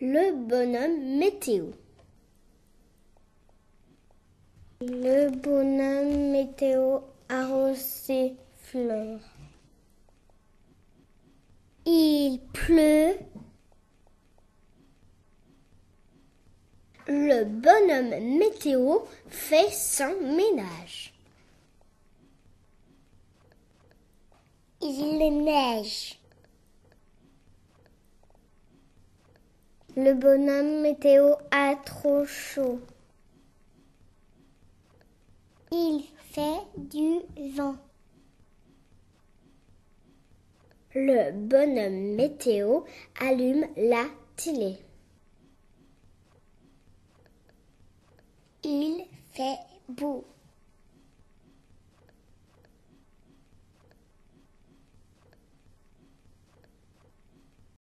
Le bonhomme météo. Le bonhomme météo arrose ses fleurs. Il pleut. Le bonhomme météo fait son ménage. Il neige. Le bonhomme météo a trop chaud. Il fait du vent. Le bonhomme météo allume la télé. Il fait beau.